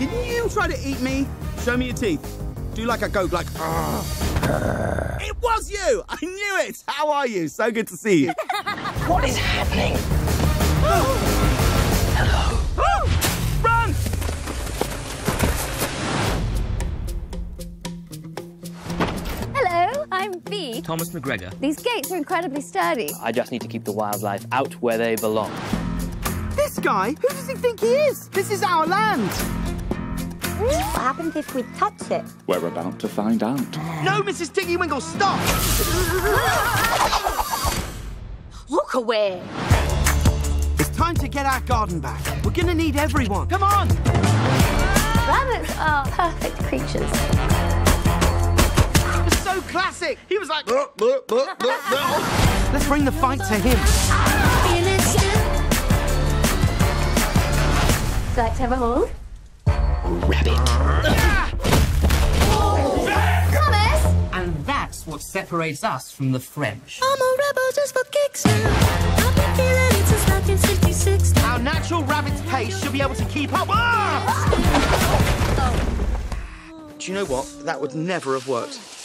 eat me? Show me your teeth. Do like a goat, like. "Argh." It was you! I knew it! How are you? So good to see you. What is happening? Hello! Run! Hello, I'm Bea. Thomas McGregor. These gates are incredibly sturdy. I just need to keep the wildlife out where they belong. This guy? Who does he think he is? This is our land! What happens if we touch it? We're about to find out. No, Mrs. Tiggy Winkle, stop! Look away! It's time to get our garden back. We're gonna need everyone. Come on! Rabbits are perfect creatures. It was so classic. He was like. Let's bring the fight to him. Would you like to have a hold? Thomas! And that's what separates us from the French. I'm a rebel just for kicks now. I've been feeling it since 1966. Our natural rabbit's pace should be able to keep up. Ah! Do you know what? That would never have worked.